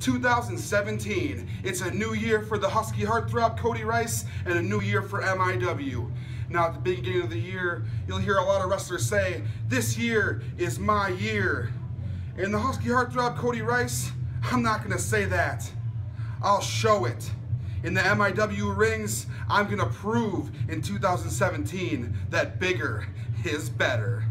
2017. It's a new year for the Husky Heartthrob Kody Rice and a new year for MIW. Now at the beginning of the year, you'll hear a lot of wrestlers say, this year is my year. And the Husky Heartthrob Kody Rice, I'm not gonna say that. I'll show it. In the MIW rings, I'm gonna prove in 2017 that bigger is better.